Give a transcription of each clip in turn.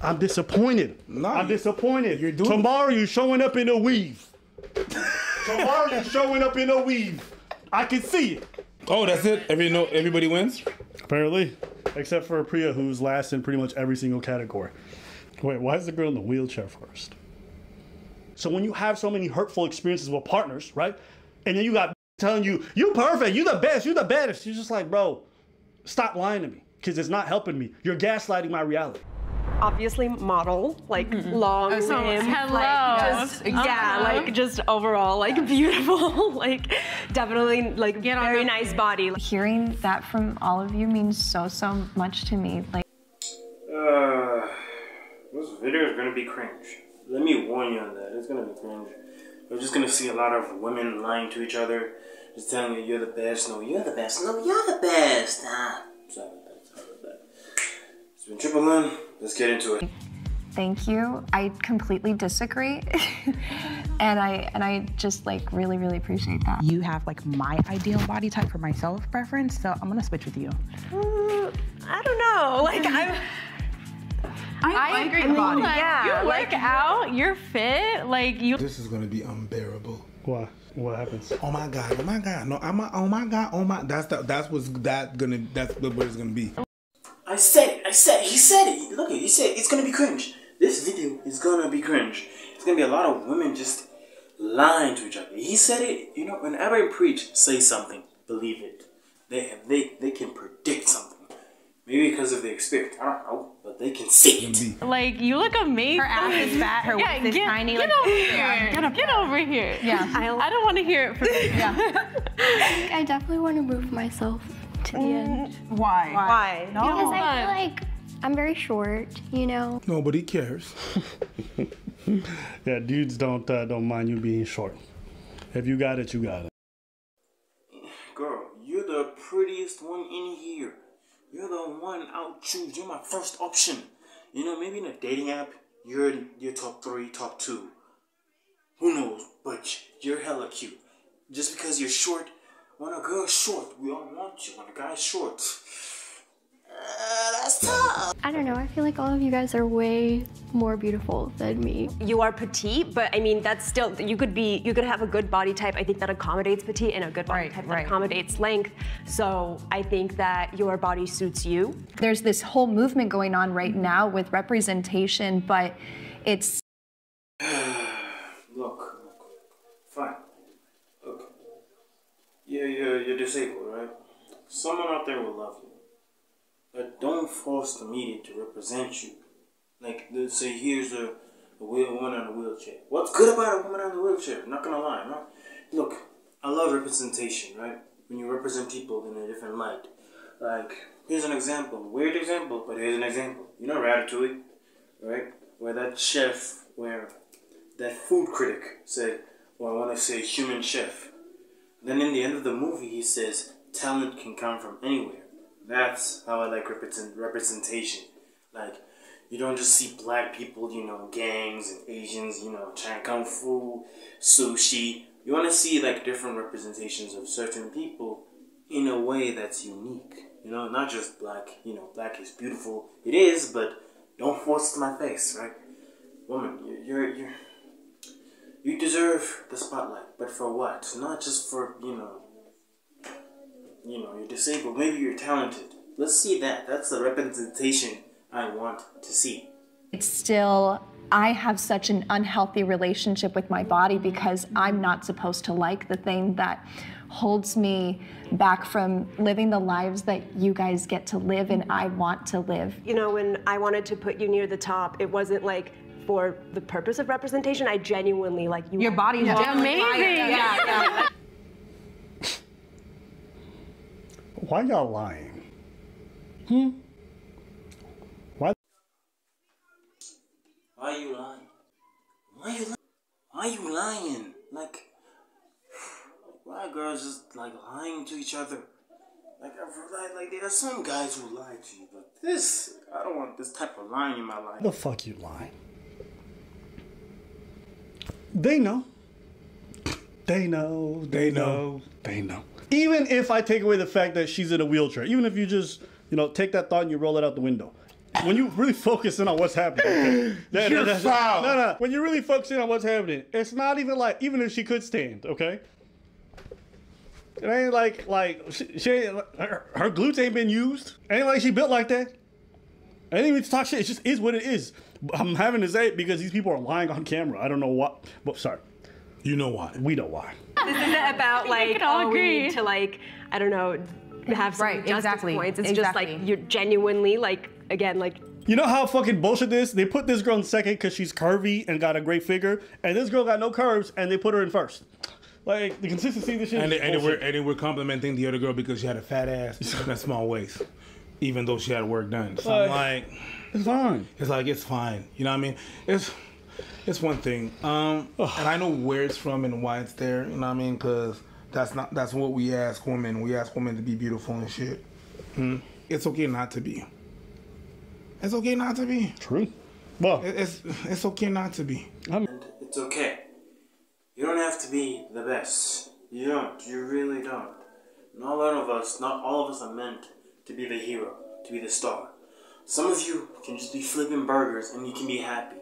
I'm disappointed. No, I'm you- disappointed. you're doing- Tomorrow you showing up in a weave. Tomorrow you're showing up in a weave. I can see it. Oh, that's it. Every no, everybody wins. Apparently, except for Priya, who's last in pretty much every single category. Wait, why is the girl in the wheelchair first? So when you have so many hurtful experiences with partners, right? And then you got telling you, you perfect, you the best, you the baddest. You're just like, bro, stop lying to me. Because it's not helping me. You're gaslighting my reality. Obviously model, like long Oh, so limbs, hello. like just yeah, Uh-huh. like just overall like beautiful, like definitely like Get on very the- nice body. Hearing that from all of you means so, so much to me. Like, Uh, this video is gonna be cringe. Let me warn you on that. It's gonna be cringe. We're just gonna see a lot of women lying to each other, just telling you you're the best. No, you're the best. No, you're the best. Ah, sorry about that. Sorry about that. It's been Triple N. Let's get into it. thank you. I completely disagree. and I and I just like really, really appreciate that. you have like my ideal body type for my self preference, so I'm gonna switch with you. Mm, I don't know, like I'm. I, agree. mean, body. yeah, you like- work out, you're fit, like you. This is gonna be unbearable. Why? What happens? Oh my god! Oh my god! No, I'm. Oh my god! Oh my. That's the, That's what's that gonna. That's what it's gonna be. I said it. I said it. He said it. Look, he said it's gonna be cringe. This video is gonna be cringe. It's gonna be a lot of women just lying to each other. He said it. You know, whenever I preach, say something, believe it. They they they can predict something. Maybe because of the experience. I don't know, but they can see it. Like you look amazing. Her ass is fat, her yeah, waist is get, tiny, Get like- over Yeah, here. get Get over here. Yeah. I don't want to hear it from you. Yeah. I definitely want to move myself to the end. Why? Why? Because I feel like I'm very short, you know? Nobody cares. Yeah, dudes don't uh, don't mind you being short. If you got it, you got it. Girl, you're the prettiest one in here. You're the one I'll choose. You're my first option. You know, maybe in a dating app, you're you're top three, top two. Who knows? But you're hella cute. Just because you're short, when a girl's short, we all want you. When a guy's short, uh, that's tough. I don't know. I feel like all of you guys are way more beautiful than me. You are petite, but I mean that's still you could be you could have a good body type. I think that accommodates petite and a good body Right, type right. accommodates length. So I think that your body suits you. There's this whole movement going on right now with representation, but it's Look, look, fine. Okay. Yeah, you're, you're disabled, right? Someone out there will love you. But don't force the media to represent you. Like, let's say here's a, a woman on a wheelchair. What's good about a woman on a wheelchair? Not gonna lie, right? Look, I love representation, right? When you represent people in a different light. Like, here's an example. Weird example, but here's an example. You know Ratatouille, right? Where that chef, where that food critic said, well, I want to say human chef. Then in the end of the movie, he says, talent can come from anywhere. That's how I like represent representation. Like, you don't just see black people, you know, gangs and Asians, you know, Chinese kung fu, sushi. You want to see like different representations of certain people in a way that's unique. You know, not just black. You know, black is beautiful. It is, but don't force my face, right? Woman, you're you're, you're you deserve the spotlight, but for what? Not just for, you know, you know, you're disabled. Maybe you're talented. Let's see that. That's the representation I want to see. it's still I have such an unhealthy relationship with my body because I'm not supposed to like the thing that holds me back from living the lives that you guys get to live and I want to live. You know, when I wanted to put you near the top, it wasn't like for the purpose of representation. I genuinely like you. Your body's Amazing. Yeah, yeah. Why y'all lying? Hmm? Why? Why are you lying? Why are you lying? Why are you lying? Like, why are girls just like lying to each other? Like, I've realized, like, there are some guys who lie to you, but this, I don't want this type of lying in my life. The fuck you lying? They know. They know. They know. They know. Even if I take away the fact that she's in a wheelchair, even if you just, you know, take that thought and you roll it out the window, when you really focus in on what's happening, okay? That- You're that- foul. No, no. When you really focus in on what's happening, it's not even like even if she could stand, okay. It ain't like like she, she her, her glutes ain't been used. Ain't like she built like that. I didn't even talk shit. It just is what it is. I'm having to say it because these people are lying on camera. I don't know what. But sorry, You know why? we know why. This isn't about like can all oh we agree. need to like I don't know have some Right, justice exactly, points. It's just like you're genuinely like again like You know how fucking bullshit this? They put this girl in second because she's curvy and got a great figure, and this girl got no curves, and they put her in first. Like the consistency of this shit. And, is they, and, they were, and they were complimenting the other girl because she had a fat ass and a small waist, even though she had work done. So I'm Like- like, it's fine. it's like it's fine. You know what I mean? It's it's one thing. Um, and I know where it's from and why it's there. You know what I mean? Because that's not that's what we ask women. We ask women to be beautiful and shit. Hmm? It's okay not to be. It's okay not to be. True. Well, It- It's it's okay not to be. And it's okay. You don't have to be the best. You don't. You really don't. Not one of us, not all of us are meant to be the hero, to be the star. Some of you can just be flipping burgers and you can be happy.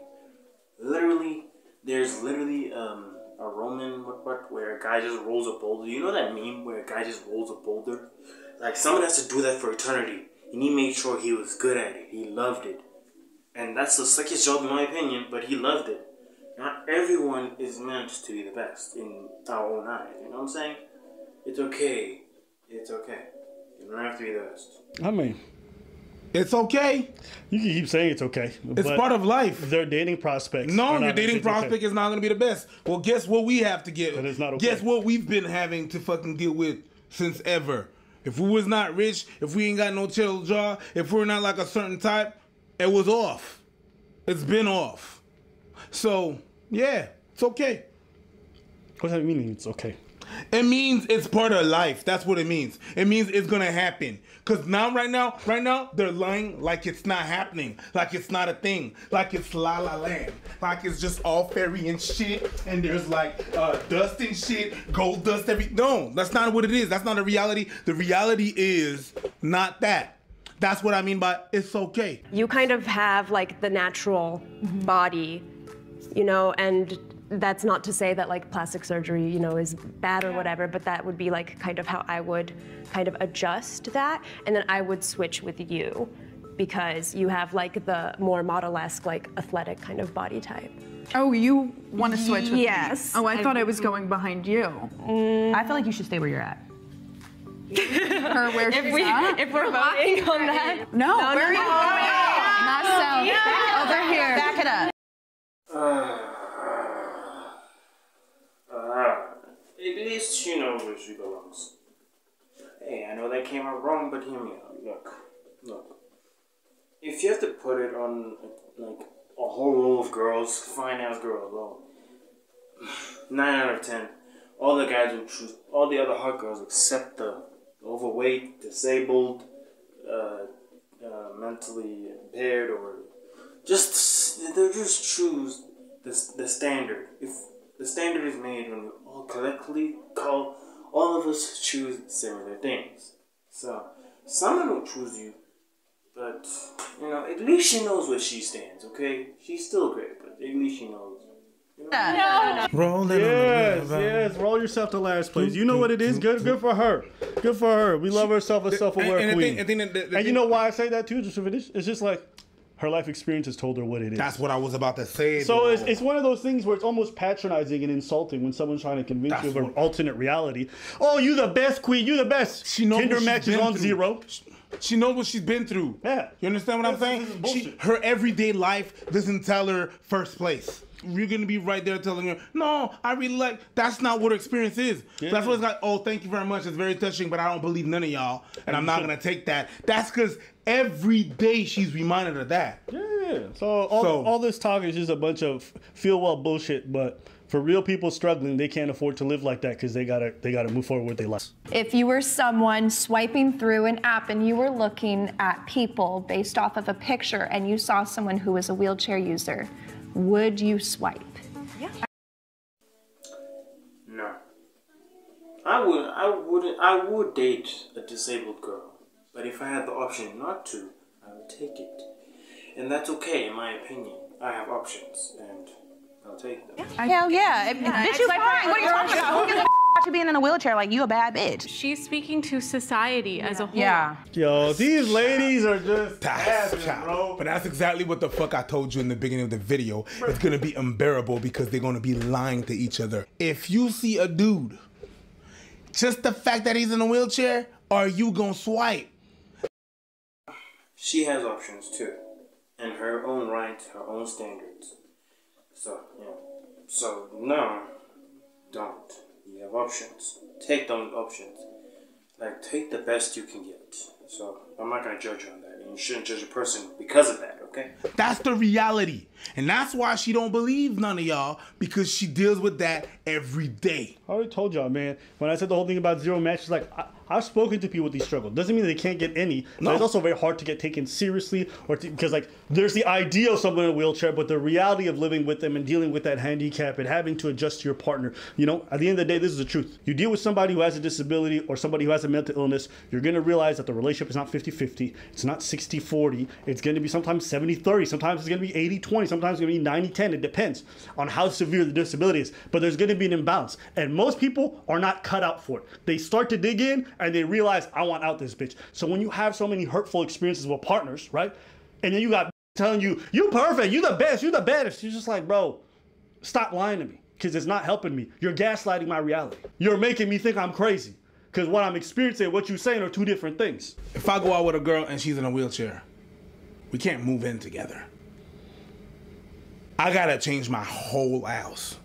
Literally, there's literally um, a Roman what, what where a guy just rolls a boulder. You know that meme where a guy just rolls a boulder? Like someone has to do that for eternity. And he made sure he was good at it. He loved it. And that's the second job in my opinion, but he loved it. Not everyone is meant to be the best in our own eyes. You know what I'm saying? It's okay. It's okay. You don't have to be the best. I mean, It's okay. you can keep saying it's okay. It's part of life. their dating prospects. No, your dating it's okay. prospect is not going to be the best. Well, guess what we have to get? That is not okay. Guess what we've been having to fucking deal with since ever. If we was not rich, if we ain't got no chill jaw, if we're not like a certain type, it was off. It's been off. So yeah, it's okay. What does that mean? It's okay. It means it's part of life. That's what it means. It means it's gonna happen. Cause now, right now, right now, they're lying like it's not happening, like it's not a thing, like it's La La Land, like it's just all fairy and shit, and there's like uh, dust and shit, gold dust. Every no, that's not what it is. That's not a reality. The reality is not that. That's what I mean by it's okay. you kind of have like the natural body, you know, and that's not to say that like plastic surgery, you know, is bad or whatever, but that would be like kind of how I would kind of adjust that. And then I would switch with you because you have like the more model-esque, like athletic kind of body type. Oh, you want to switch with Yes. me? Oh, I I- thought I was going behind you. I feel like you should stay where you're at. Her where she's If, we, at? if we're voting on that. no, No, where no, are you no. going? Not so. Over here. Back it up. Uh, at least she knows where she belongs. Hey, I know that came out wrong, but hear me out. Look, look. If you have to put it on like a whole row of girls, fine ass girls, well, nine out of ten, all the guys will choose all the other hot girls except the overweight, disabled, uh, uh, mentally impaired, or just they'll just choose the, the standard. If the standard is made when we all collectively call all of us choose similar things. So someone will choose you, but you know at least she knows where she stands. Okay, she's still great, but at least she knows. You know? Rolling Yes, the yes. Roll yourself to last place. You know what it is. Good, good for her. Good for her. We love her self a self-aware and, and, the queen. thing, and, thing, the, the And you know why I say that too? Just to finish, it's just like her life experience has told her what it is. that's what I was about to say. so bro. it's, it's one of those things where it's almost patronizing and insulting when someone's trying to convince That's you of an alternate reality. Oh, you the best queen. You the best. She knows Tinder what she's match is on through. zero. She knows what she's been through. Yeah. You understand what I'm saying? She, her everyday life doesn't tell her first place. You're gonna be right there telling her, no, I really like. That's not what her experience is. So that's what it's like. Oh, thank you very much. It's very touching, but I don't believe none of y'all, and I'm not gonna take that. That's because every day she's reminded of that. Yeah. So all, So- all this talk is just a bunch of feel well bullshit. But for real people struggling, they can't afford to live like that because they gotta they gotta move forward with their lives. If you were someone swiping through an app and you were looking at people based off of a picture and you saw someone who was a wheelchair user, would you swipe? Yeah. No. I would. I wouldn't. I would date a disabled girl, but if I had the option not to, I would take it. And that's okay, in my opinion. I have options, and I'll take them. Hell yeah. If- bitch, you fine. What are you talking about? Who gives a f- about you being in a wheelchair? Like, you a bad bitch. She's speaking to society as a whole. Yeah. Yo, these ladies are just That's asses, child. bro. But that's exactly what the fuck I told you in the beginning of the video. It's gonna be unbearable because they're gonna be lying to each other. If you see a dude, just the fact that he's in a wheelchair, are you gonna swipe? She has options too, and her own right, her own standards. So, yeah. So, no, don't. You have options. Take those options. Like, take the best you can get. So, I'm not gonna judge you on that, and you shouldn't judge a person because of that, okay? That's the reality. And that's why she don't believe none of y'all because she deals with that every day. I already told y'all, man. When I said the whole thing about zero matches, like I, I've spoken to people with these struggles. Doesn't mean they can't get any. But it's also very hard to get taken seriously, or to, because like there's the idea of someone in a wheelchair, but the reality of living with them and dealing with that handicap and having to adjust to your partner. You know, at the end of the day, this is the truth. You deal with somebody who has a disability or somebody who has a mental illness, you're gonna realize that the relationship is not 50-50. It's not 60-40. It's gonna be sometimes 70-30. Sometimes it's gonna be 80-20. Sometimes it's gonna be 90-10. It depends on how severe the disability is. But there's gonna be an imbalance. And most people are not cut out for it. They start to dig in and they realize, I want out this bitch. So when you have so many hurtful experiences with partners, right? And then you got telling you, you perfect, you the best, you the baddest. You're just like, bro, stop lying to me. Because it's not helping me. You're gaslighting my reality. You're making me think I'm crazy. Because what I'm experiencing what you're saying are two different things. If I go out with a girl and she's in a wheelchair, we can't move in together. I gotta change my whole house.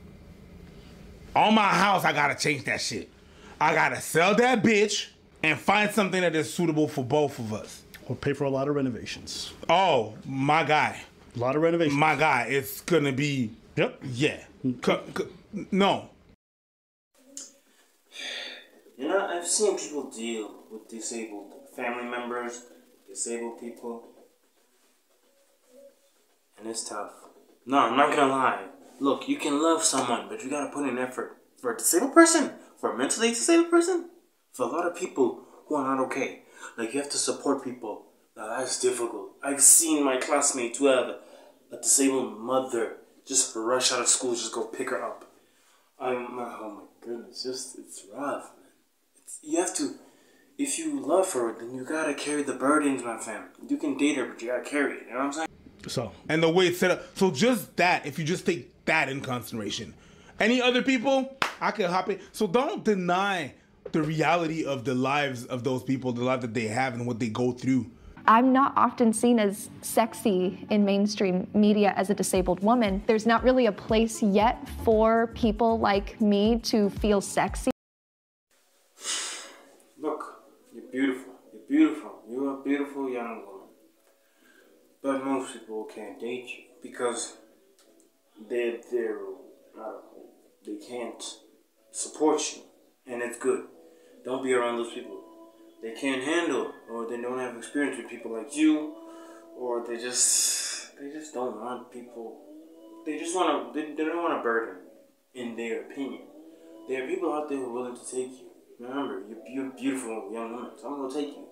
On my house, I gotta change that shit. I gotta sell that bitch and find something that is suitable for both of us. We'll pay for a lot of renovations. Oh, my guy. A lot of renovations. My guy, it's gonna be. Yep. Yeah. Mm-hmm. C- c- no. You know, I've seen people deal with disabled family members, disabled people, and it's tough. No, I'm not gonna lie. Look, you can love someone, but you gotta put in effort. For a disabled person, for a mentally disabled person, for a lot of people who are not okay. Like, you have to support people. Now, that's difficult. I've seen my classmates who have a disabled mother just rush out of school, just go pick her up. I'm, oh my goodness, just, it's rough, man. It's, you have to, if you love her, then you gotta carry the burdens, my fam. You can date her, but you gotta carry it, you know what I'm saying? So. And the way it's set up. So just that, if you just take that in consideration. Any other people, I could hop in. So don't deny the reality of the lives of those people, the life that they have and what they go through. I'm not often seen as sexy in mainstream media as a disabled woman. There's not really a place yet for people like me to feel sexy. Look, you're beautiful. You're beautiful. You're a beautiful young woman. But most people can't date you because they're, they're, they can't support you. And it's good. Don't be around those people. They can't handle or they don't have experience with people like you or they just, they just don't want people, they just want to, they, they don't want a burden in their opinion. There are people out there who are willing to take you. Remember, you're, you're beautiful young woman, so I'm gonna take you.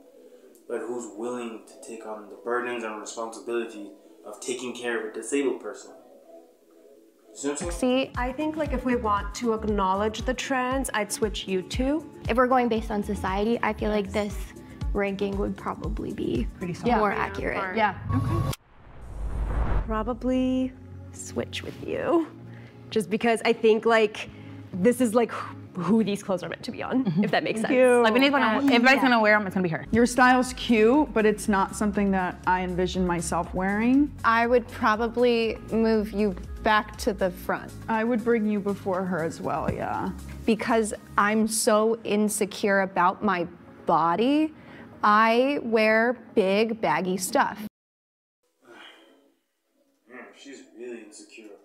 But who's willing to take on the burdens and responsibility of taking care of a disabled person? See I'm saying? See, I think like if we want to acknowledge the trends, I'd switch you two. If we're going based on society, I feel like this ranking would probably be Pretty more accurate. Yeah. Okay. Probably switch with you. Just because I think like this is like who these clothes are meant to be on, mm-hmm. if that makes sense. Like, when gonna, if anybody's gonna wear them, it's gonna be her. Your style's cute, but it's not something that I envision myself wearing. I would probably move you back to the front I would bring you before her as well, yeah. because I'm so insecure about my body. I wear big, baggy stuff. Man, she's really insecure.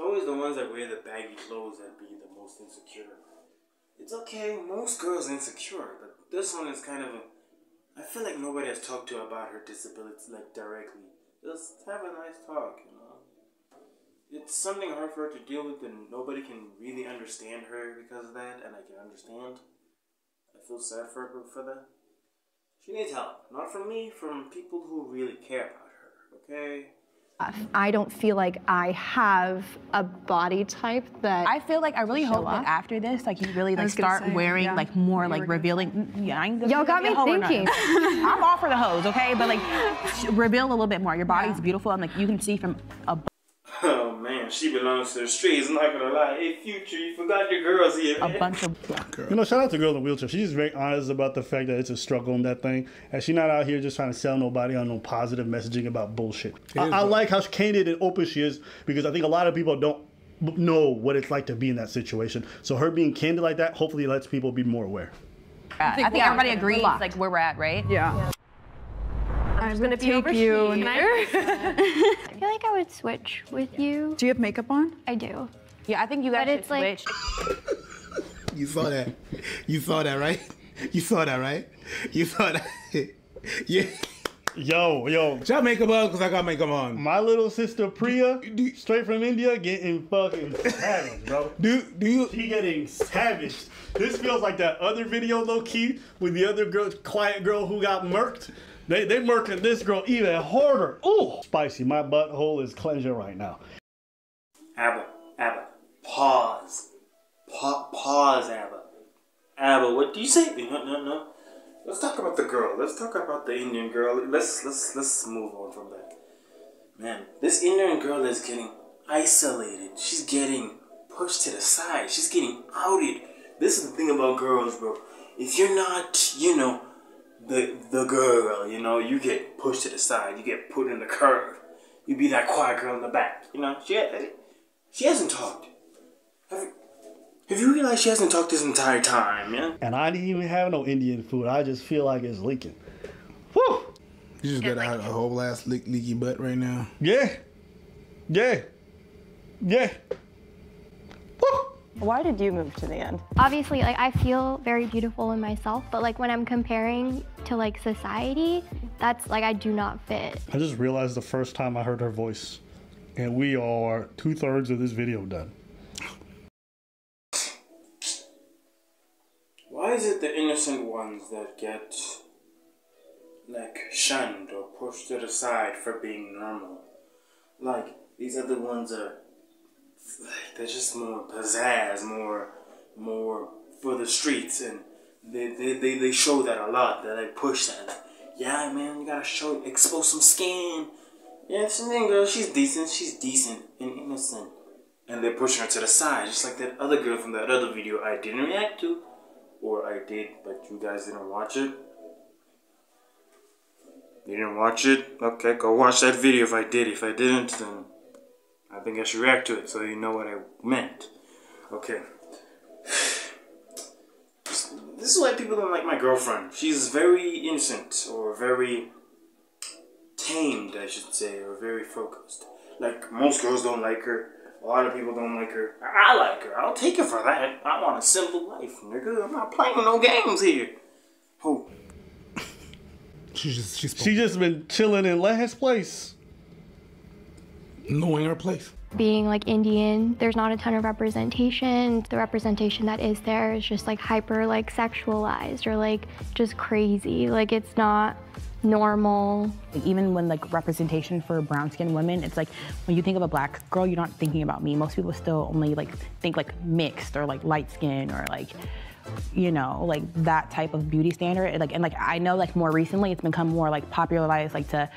It's always the ones that wear the baggy clothes that be the most insecure. It's okay, most girls insecure, but this one is kind of a. I feel like nobody has talked to her about her disability like directly. Just have a nice talk, you know. It's something hard for her to deal with, and nobody can really understand her because of that, and I can understand. I feel sad for her for that. She needs help, not from me, from people who really care about her. Okay. I don't feel like I have a body type that I feel like I really hope up. that after this, like you really like start say, wearing yeah. like more like revealing. Mm, mm, yeah, I ain't gonna Y'all be got a me hoe or nothing. thinking. I'm all for the hose, okay? But like, reveal a little bit more. Your body's beautiful, and like you can see from a Oh man, she belongs to the streets. I'm not gonna lie. Hey, future, you forgot your girls here. Man. a bunch of black girls. You know, shout out to girl in the wheelchair. She's very honest about the fact that it's a struggle in that thing, and she's not out here just trying to sell nobody on no positive messaging about bullshit. I, I like how candid and open she is because I think a lot of people don't know what it's like to be in that situation. So her being candid like that hopefully lets people be more aware. I think, we're- everybody agrees like where we're at, right? Yeah. I'm just gonna be over take you here. I feel like I would switch with you. Do you have makeup on? I do. Yeah, I think you guys But should it's like- You saw that. You saw that, right? You saw that, right? You saw that. yeah. Yo, yo, Should I makeup on? Because I got makeup on. my little sister Priya, straight from India, getting fucking savage, bro. Do, do you. She getting savage. This feels like that other video, low key, with the other girl, quiet girl who got murked. They they murking this girl even harder. Ooh, spicy. My butthole is cleansing right now. Aba, Aba, pause. Pa- pause, Aba. Aba, what do you say? No, no, no. Let's talk about the girl. Let's talk about the Indian girl. Let's let's let's move on from that. Man, this Indian girl is getting isolated. She's getting pushed to the side. She's getting outed. This is the thing about girls, bro. If you're not, you know, the the girl, you know, you get pushed to the side. You get put in the curve. You be that quiet girl in the back. You know, she she hasn't talked. Have you, have you realized she hasn't talked this entire time? Yeah. And I didn't even have no Indian food. I just feel like it's leaking. Whew. You just got a, a whole ass leak, leaky butt right now. Yeah. Yeah. Yeah. Whew. Why did you move to the end? Obviously, like I feel very beautiful in myself, but like when I'm comparing to like society, that's like I do not fit. I just realized the first time I heard her voice, and we are two thirds of this video done. Why is it the innocent ones that get like shunned or pushed to the side for being normal? Like these other ones are they're just more pizzazz, more more for the streets and they, they, they, they show that a lot, that they push that. Yeah man, you gotta show expose some skin. Yeah, the thing, girl, she's decent, she's decent and innocent. And they're pushing her to the side, just like that other girl from that other video I didn't react to. Or I did, but you guys didn't watch it. You didn't watch it? Okay, go watch that video if I did. If I didn't, then I think I should react to it so you know what I meant. Okay. This is why people don't like my girlfriend. She's very innocent or very tamed, I should say, or very focused. Like most girls don't like her. A lot of people don't like her. I like her. I'll take her for that. I want a simple life, nigga. I'm not playing no games here. Who? She's just she's She just been chilling in last place. Knowing our place. Being like Indian, there's not a ton of representation. The representation that is there is just like hyper like sexualized or like just crazy. Like it's not normal. Even when like representation for brown skinned women, it's like when you think of a black girl, you're not thinking about me. Most people still only like think like mixed or like light skin or like you know like that type of beauty standard like and like i know like more recently it's become more like popularized like to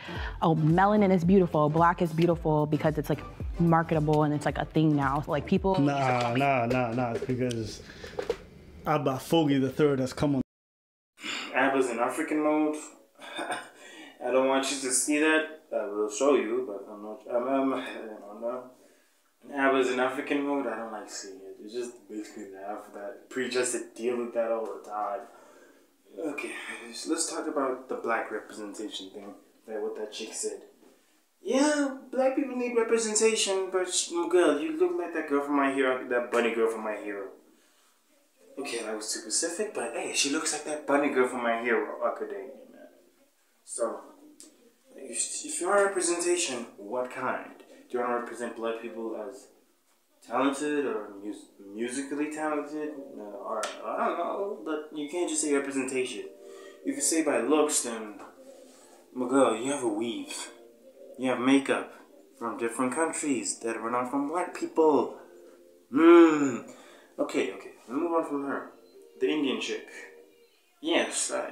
oh melanin is beautiful black is beautiful because it's like marketable and it's like a thing now so, like people Nah, nah, nah, nah. It's because Aba Fogi the third has come on. Aba's in African mode. I don't want you to see that. I will show you, but I'm not. I'm, I'm, I don't know. When Aba's in African mode, I don't like seeing it. It just me laugh that Preach has to deal with that all the time. Okay, so let's talk about the black representation thing. That what that chick said. Yeah, black people need representation, but girl, you look like that girl from My Hero, that bunny girl from My Hero. Okay, that was too specific, but hey, she looks like that bunny girl from My Hero Academia, man. So, if you want representation, what kind? Do you want to represent black people as talented or mus- musically talented? Or I don't know, but you can't just say representation. If you say by looks, then, my girl, you have a weave. You have makeup from different countries that were not from black people. Mmm. Okay, okay. Let's move on from her. The Indian chick. Yes, I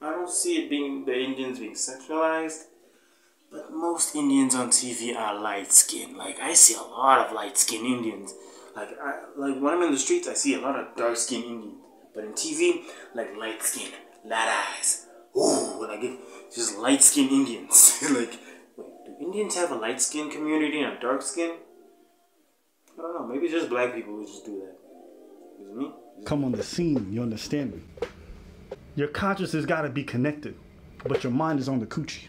I don't see it being the Indians being sexualized. But most Indians on TV are light skinned. Like I see a lot of light skinned Indians. Like I like when I'm in the streets I see a lot of dark skinned Indians. But in TV, like light skin, light eyes. Ooh, like it's just light skinned Indians. like wait, do Indians have a light skin community and a dark skin? I don't know. Maybe just black people who just do that. Is it me? Come on the scene, you understand me? Your consciousness gotta be connected, but your mind is on the coochie.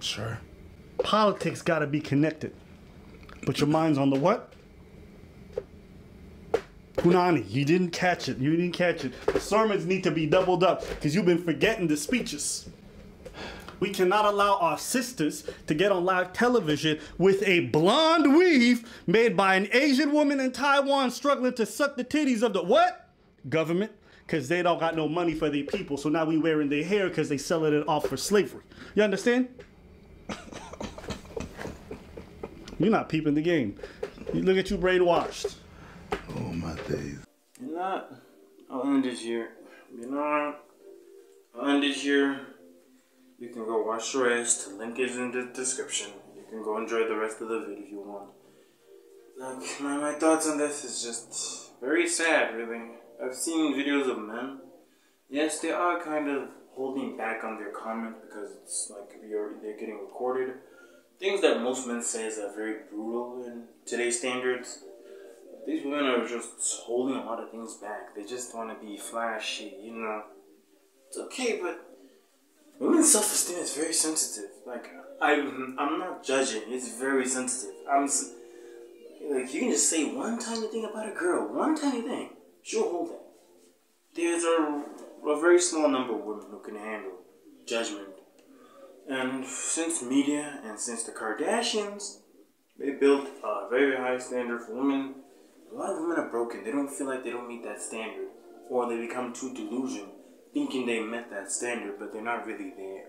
Sure. Politics gotta be connected, but your mind's on the what? Punani, you didn't catch it. You didn't catch it. Sermons need to be doubled up because you've been forgetting the speeches. We cannot allow our sisters to get on live television with a blonde weave made by an Asian woman in Taiwan struggling to suck the titties of the what? Government. Because they don't got no money for their people. So now we wearing their hair because they selling it off for slavery. You understand? You're not peeping the game. You look at you brainwashed. Oh my days. You're not. I'll end it here. You're not. I'll end it here. You can go watch the rest. Link is in the description. You can go enjoy the rest of the video if you want. Like, my, my thoughts on this is just very sad, really. I've seen videos of men. Yes, they are kind of holding back on their comments because it's like you're, they're getting recorded. Things that most men say are uh, very brutal in today's standards. These women are just holding a lot of things back. They just want to be flashy, you know. It's okay, but women's self-esteem is very sensitive. Like I'm, I'm not judging. It's very sensitive. I'm like you can just say one tiny thing about a girl, one tiny thing, she'll hold it. There's a, a very small number of women who can handle judgment. And since media and since the Kardashians, they built a very high standard for women a lot of women are broken. They don't feel like they don't meet that standard. Or they become too delusional, thinking they met that standard, but they're not really there.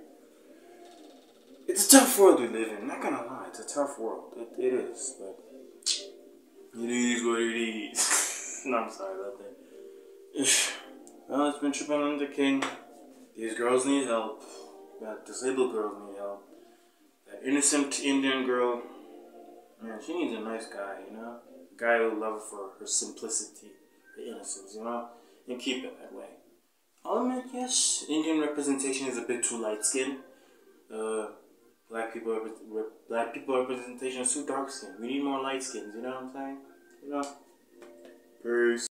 It's a tough world we live in, not gonna lie, it's a tough world. It, it is, but it is what it is. no, I'm sorry about that. Well, it's been Triple the King. These girls need help. That disabled girls need help. That innocent Indian girl, man, she needs a nice guy, you know? A guy who love her for her simplicity, her innocence, you know, and keep it that way. I'll admit, yes, Indian representation is a bit too light skinned. Uh, black people, black people representation is too dark skinned. We need more light skins. You know what I'm saying? You know. Peace.